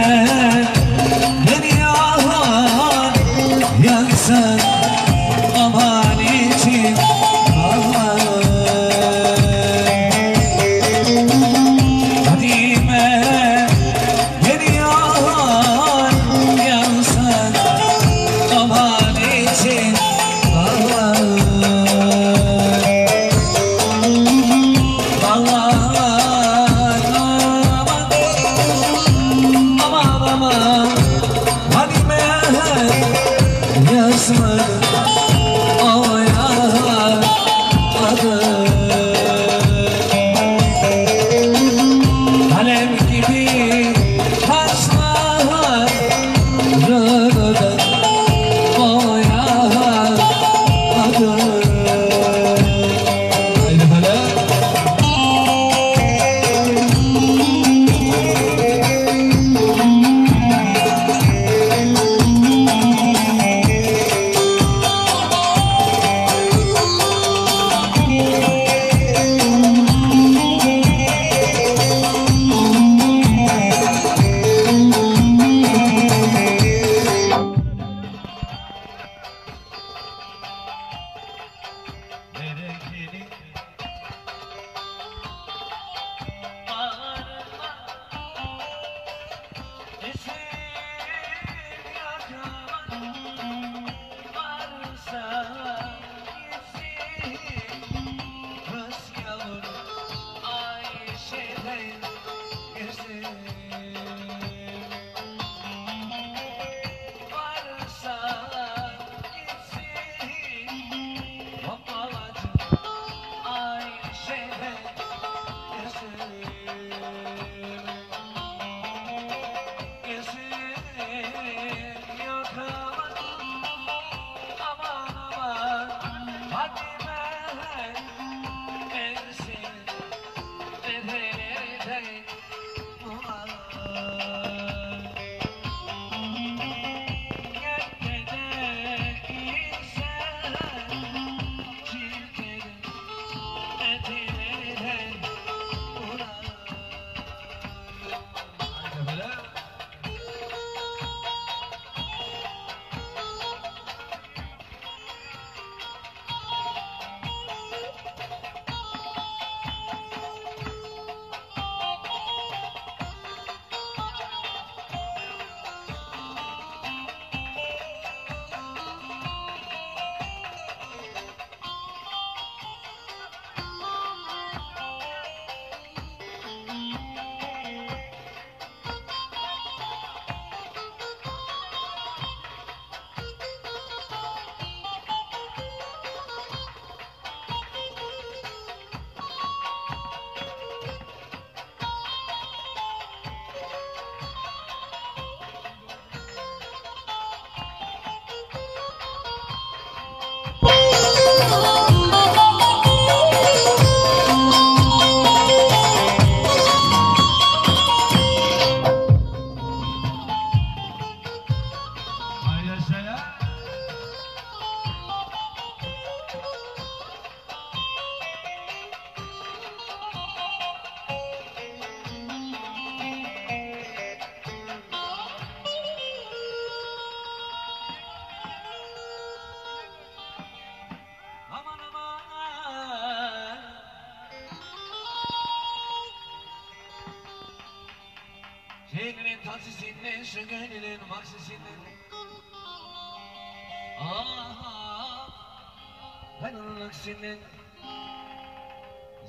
yeah. Şehrinin taksisinden şu gönlünün maksisinden Aha. Ben onun aksinden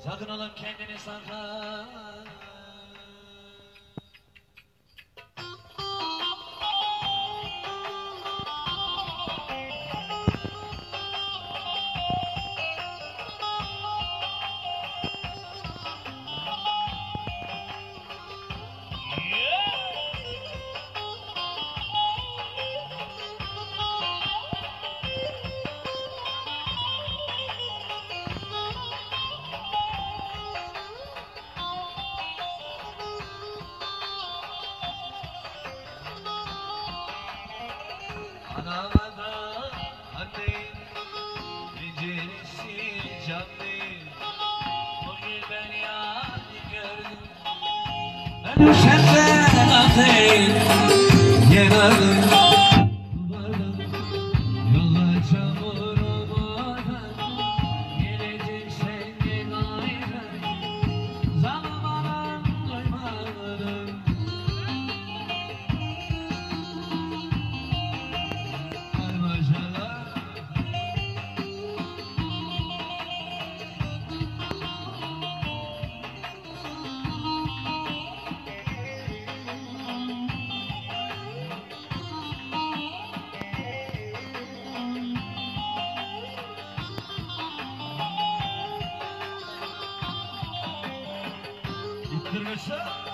Sakın olun kendini sakla Anamada anne Becerisi canlı Bugün ben yani gördüm. Ben Düşenden ateş yanarım Hazır mısın?